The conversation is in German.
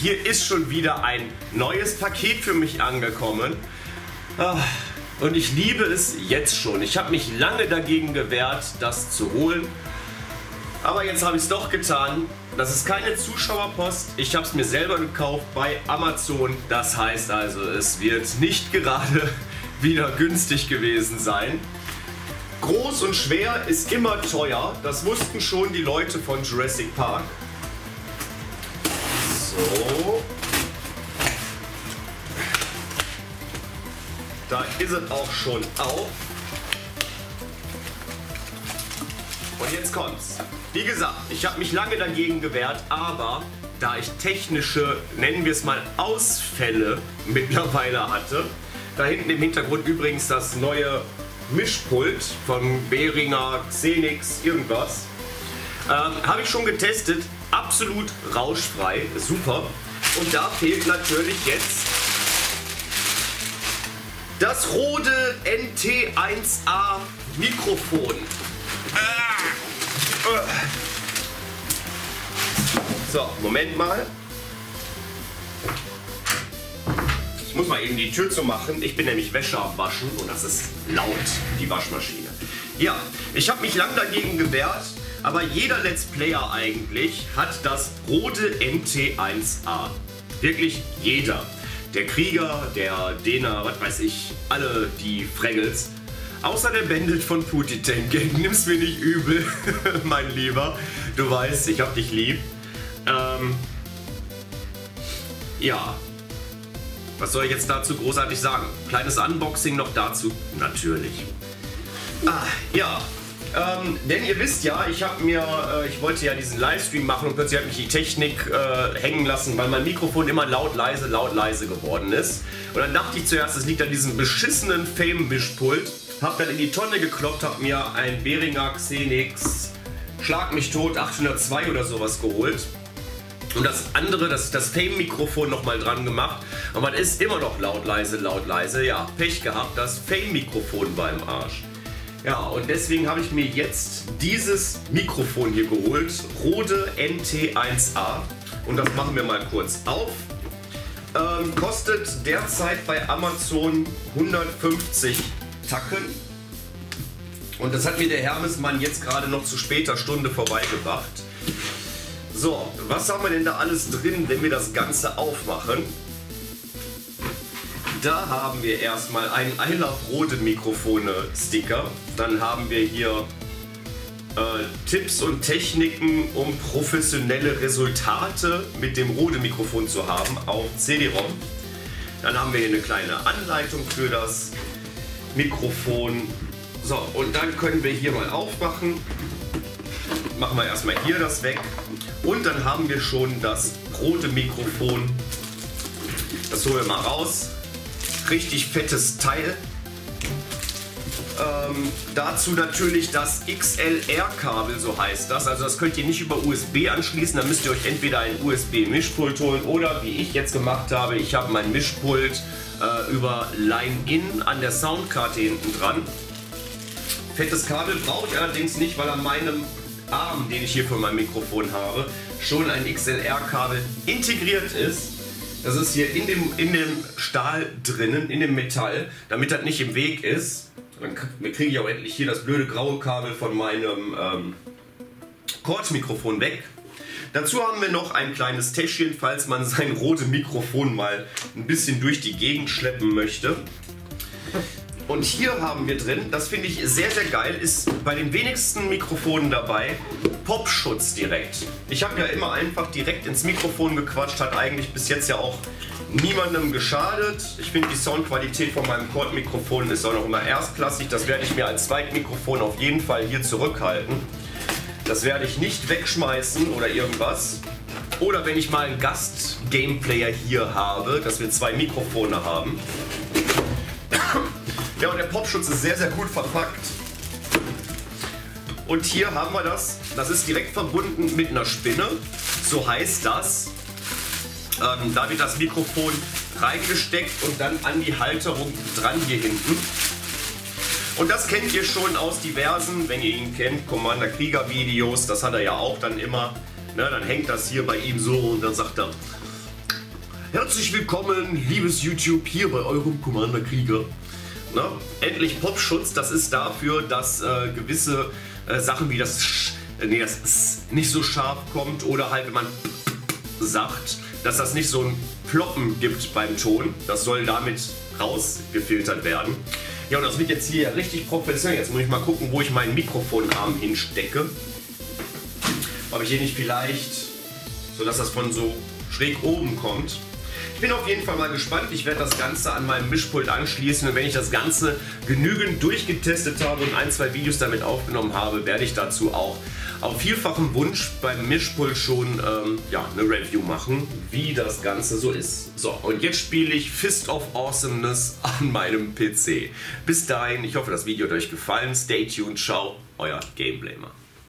hier ist schon wieder ein neues Paket für mich angekommen. Ah, und ich liebe es jetzt schon. Ich habe mich lange dagegen gewehrt, das zu holen. Aber jetzt habe ich es doch getan. Das ist keine Zuschauerpost. Ich habe es mir selber gekauft bei Amazon. Das heißt also, es wird nicht gerade wieder günstig gewesen sein. Groß und schwer ist immer teuer. Das wussten schon die Leute von Jurassic Park. So. Da ist es auch schon auf. Und jetzt kommt's. Wie gesagt, ich habe mich lange dagegen gewehrt, aber da ich technische, nennen wir es mal, Ausfälle mittlerweile hatte, da hinten im Hintergrund übrigens das neue Mischpult von Behringer, Xenix, irgendwas, ähm, habe ich schon getestet. Absolut rauschfrei, super. Und da fehlt natürlich jetzt das Rode NT1A Mikrofon. So, Moment mal. Ich muss mal eben die Tür zu machen. Ich bin nämlich Wäsche am Waschen und das ist laut, die Waschmaschine. Ja, ich habe mich lang dagegen gewehrt, aber jeder Let's Player eigentlich hat das Rode NT1A. Wirklich jeder. Der Krieger, der Dena, was weiß ich, alle die Fraggles. Außer der Bandit von Putitank. Nimm's mir nicht übel, mein Lieber. Du weißt, ich hab dich lieb. Ähm, ja. Was soll ich jetzt dazu großartig sagen? Kleines Unboxing noch dazu? Natürlich. Ah, ja. Ähm, denn ihr wisst ja, ich habe mir, äh, ich wollte ja diesen Livestream machen und plötzlich hat mich die Technik äh, hängen lassen, weil mein Mikrofon immer laut, leise, laut, leise geworden ist. Und dann dachte ich zuerst, es liegt an diesem beschissenen Fame-Mischpult. Hab dann in die Tonne gekloppt, hab mir ein Behringer Xenix Schlag mich tot 802 oder sowas geholt. Und das andere, das, das Fame-Mikrofon nochmal dran gemacht. Aber es ist immer noch laut, leise, laut, leise. Ja, Pech gehabt, das Fame-Mikrofon beim Arsch. Ja, und deswegen habe ich mir jetzt dieses Mikrofon hier geholt. Rode NT1A. Und das machen wir mal kurz auf. Ähm, kostet derzeit bei Amazon 150 Tacken. Und das hat mir der Hermesmann jetzt gerade noch zu später Stunde vorbeigebracht. So, was haben wir denn da alles drin, wenn wir das Ganze aufmachen? Da haben wir erstmal einen I Love Rode Mikrofone Sticker. Dann haben wir hier äh, Tipps und Techniken, um professionelle Resultate mit dem Rode Mikrofon zu haben auf CD-ROM. Dann haben wir hier eine kleine Anleitung für das Mikrofon. So, und dann können wir hier mal aufmachen. Machen wir erstmal hier das weg. Und dann haben wir schon das rote Mikrofon. Das holen wir mal raus. Richtig fettes Teil. Ähm, dazu natürlich das XLR-Kabel, so heißt das. Also das könnt ihr nicht über USB anschließen. Da müsst ihr euch entweder ein USB-Mischpult holen oder wie ich jetzt gemacht habe, ich habe mein Mischpult äh, über Line-In an der Soundkarte hinten dran. Fettes Kabel brauche ich allerdings nicht, weil an meinem Arm, den ich hier für mein Mikrofon habe, schon ein XLR-Kabel integriert ist. Das ist hier in dem, in dem Stahl drinnen, in dem Metall, damit das nicht im Weg ist. Dann kriege ich auch endlich hier das blöde graue Kabel von meinem ähm, Kord-Mikrofon weg. Dazu haben wir noch ein kleines Täschchen, falls man sein rotes Mikrofon mal ein bisschen durch die Gegend schleppen möchte. Und hier haben wir drin, das finde ich sehr, sehr geil, ist bei den wenigsten Mikrofonen dabei, Popschutz direkt. Ich habe ja immer einfach direkt ins Mikrofon gequatscht, hat eigentlich bis jetzt ja auch niemandem geschadet. Ich finde die Soundqualität von meinem Cord-Mikrofon ist auch noch immer erstklassig. Das werde ich mir als Zweitmikrofon auf jeden Fall hier zurückhalten. Das werde ich nicht wegschmeißen oder irgendwas. Oder wenn ich mal einen Gast-Gameplayer hier habe, dass wir zwei Mikrofone haben. Ja, und der Popschutz ist sehr, sehr gut verpackt. Und hier haben wir das. Das ist direkt verbunden mit einer Spinne. So heißt das. Ähm, da wird das Mikrofon reingesteckt und dann an die Halterung dran hier hinten. Und das kennt ihr schon aus diversen, wenn ihr ihn kennt, Commander Krieger Videos. Das hat er ja auch dann immer. Ne, dann hängt das hier bei ihm so und dann sagt er, herzlich willkommen, liebes YouTube, hier bei eurem Commander Krieger. Na, endlich Popschutz, das ist dafür, dass äh, gewisse äh, Sachen wie das Sch, äh, nee, das S nicht so scharf kommt oder halt, wenn man sagt, dass das nicht so ein Ploppen gibt beim Ton. Das soll damit rausgefiltert werden. Ja, und das wird jetzt hier richtig professionell. Jetzt muss ich mal gucken, wo ich meinen Mikrofonarm hinstecke. Ob ich hier nicht vielleicht, so dass das von so schräg oben kommt. Ich bin auf jeden Fall mal gespannt. Ich werde das Ganze an meinem Mischpult anschließen und wenn ich das Ganze genügend durchgetestet habe und ein, zwei Videos damit aufgenommen habe, werde ich dazu auch auf vielfachen Wunsch beim Mischpult schon ähm, ja, eine Review machen, wie das Ganze so ist. So, und jetzt spiele ich Fist of Awesomeness an meinem PC. Bis dahin, ich hoffe, das Video hat euch gefallen. Stay tuned, ciao, euer Gameblamer.